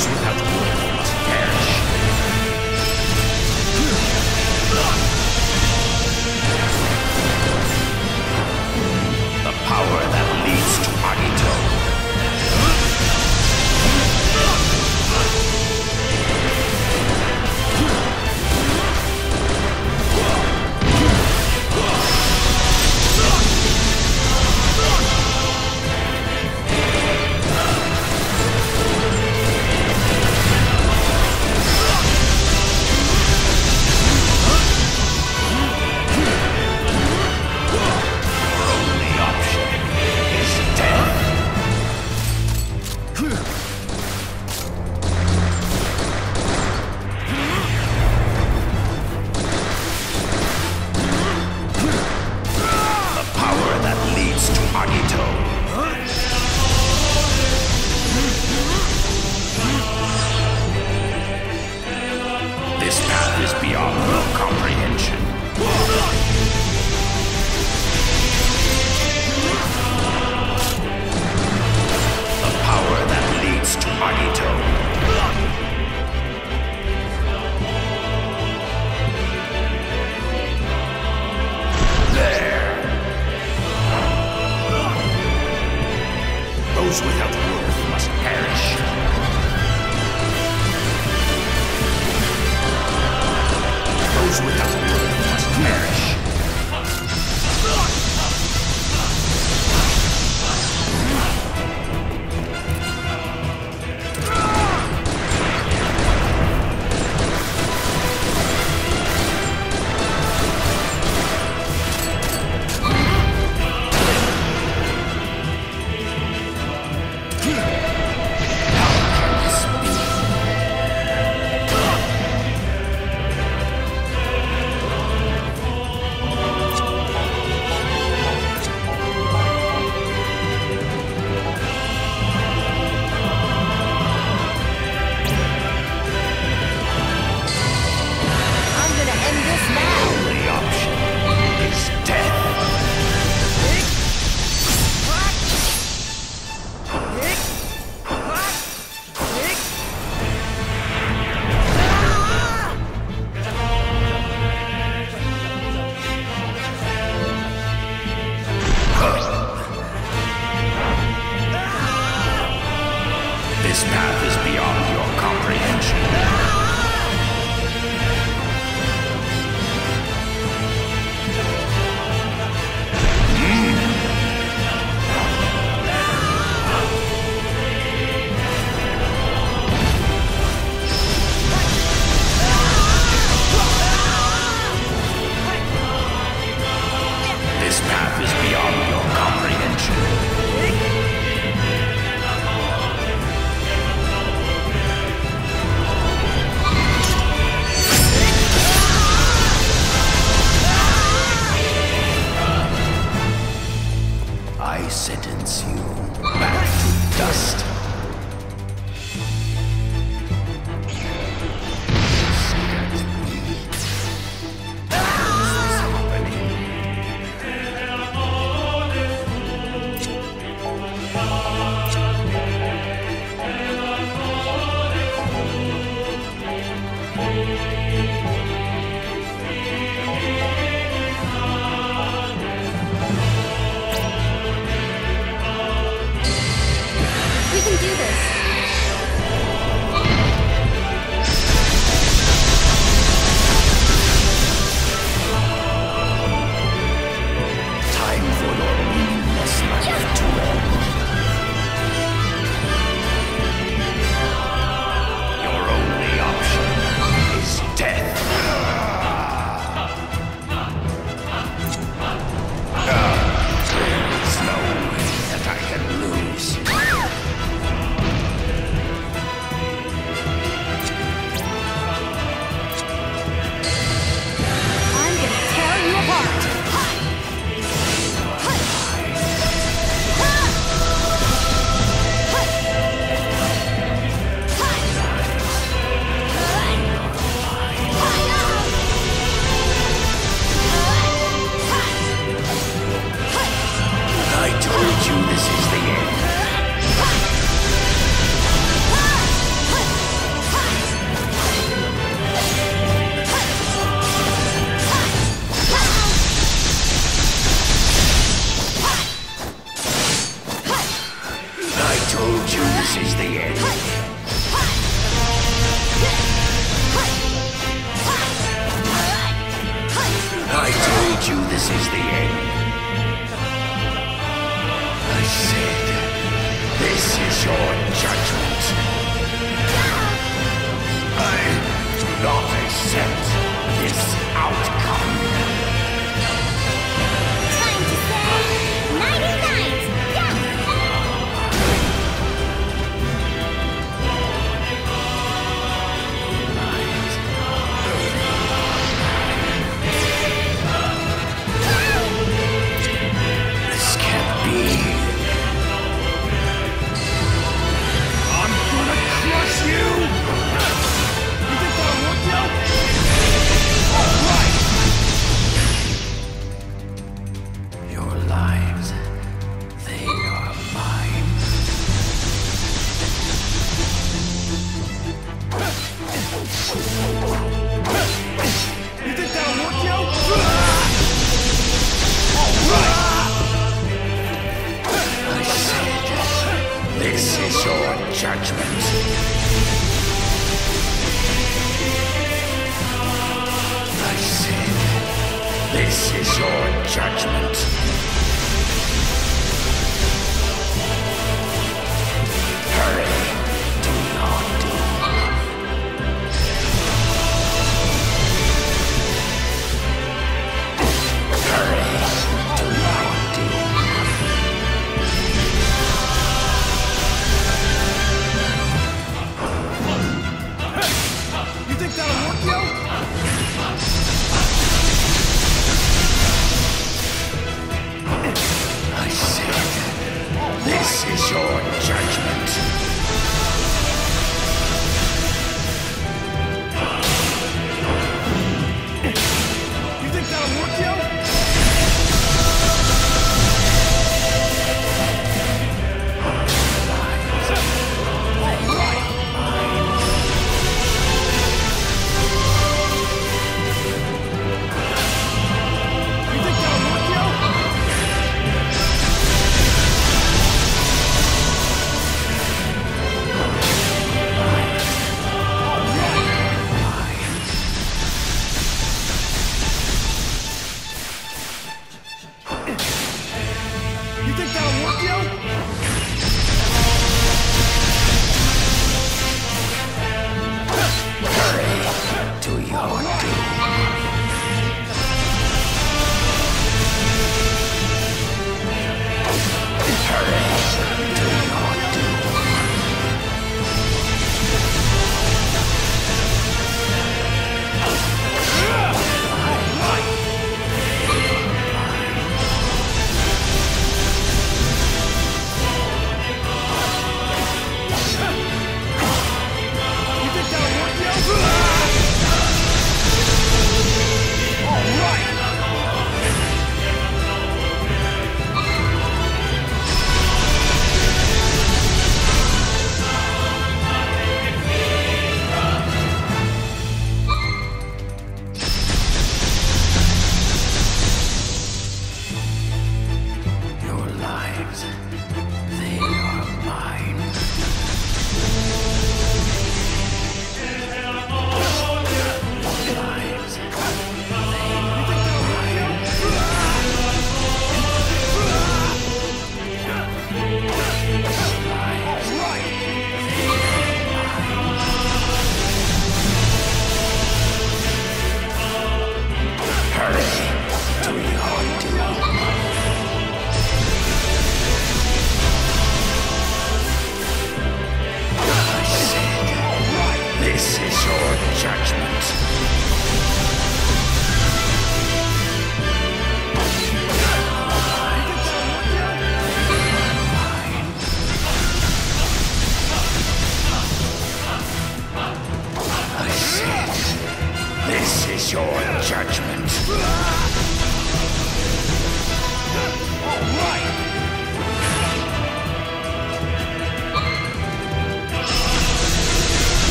巡海主义 those without worth must perish. Those without worth must perish.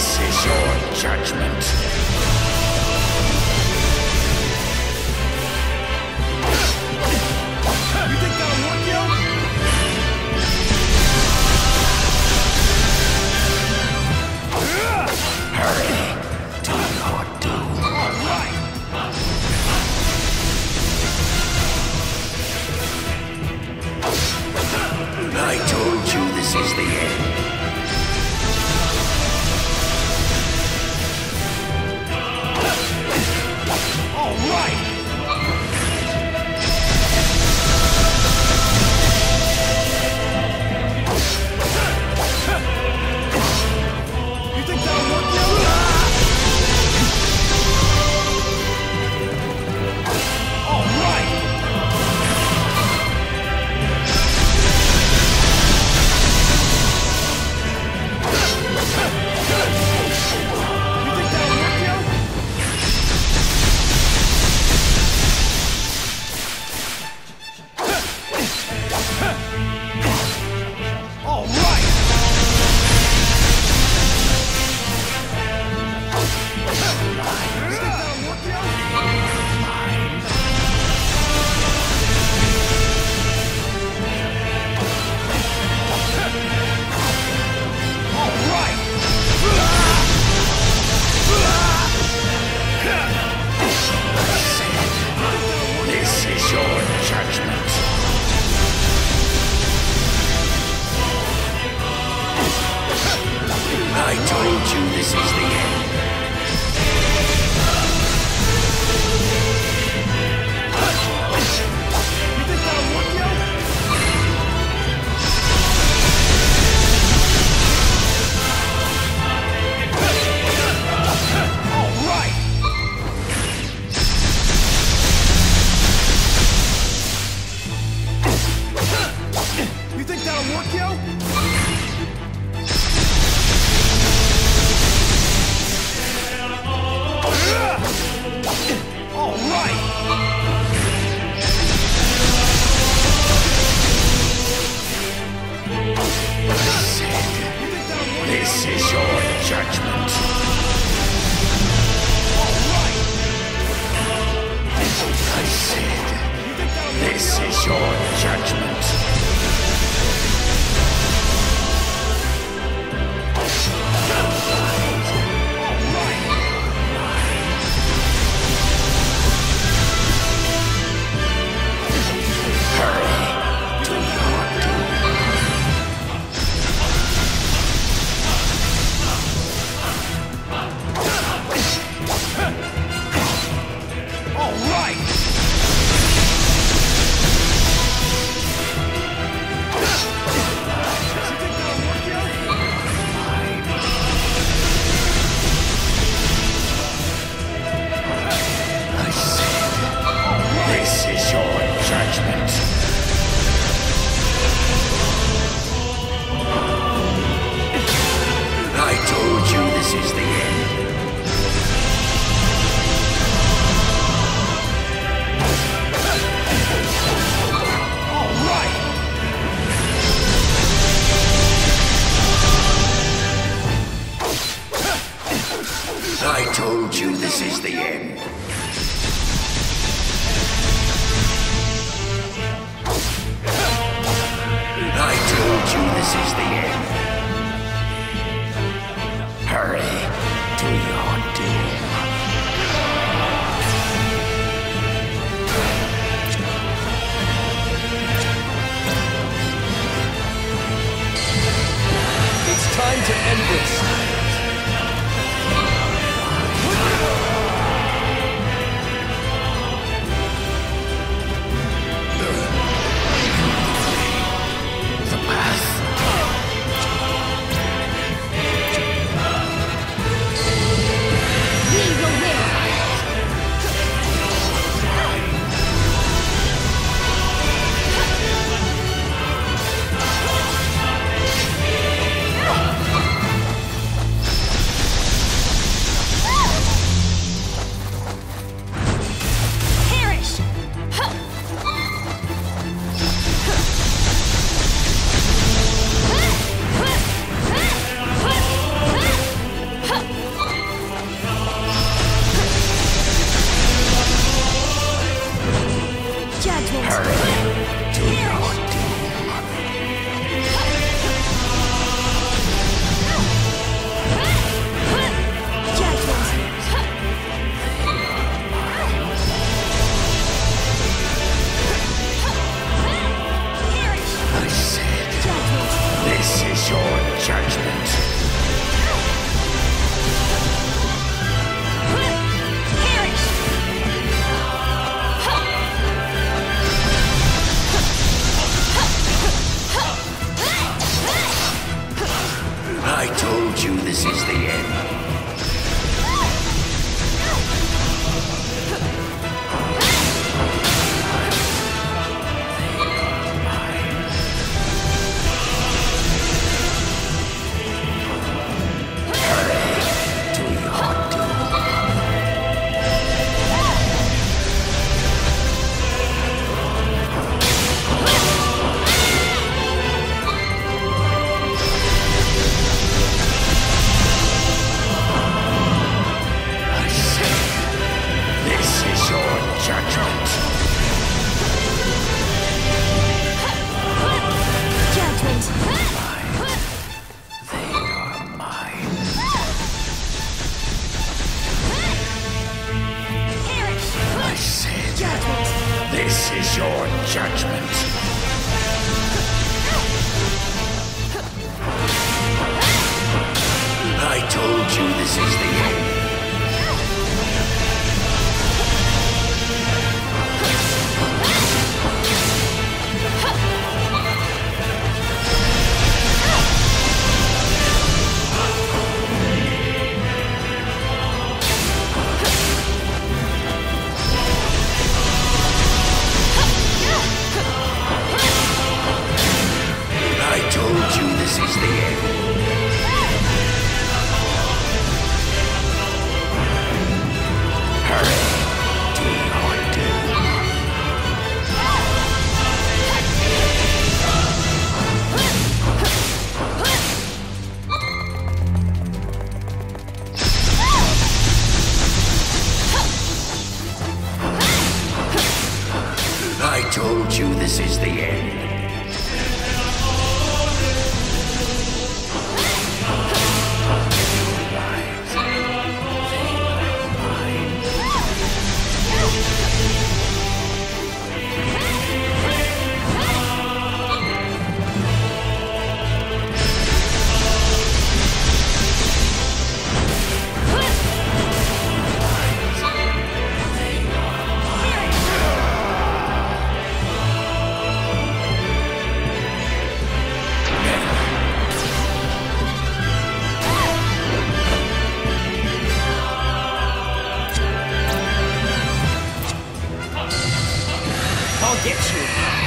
This is your judgment. is the end. told you this is the end. get you.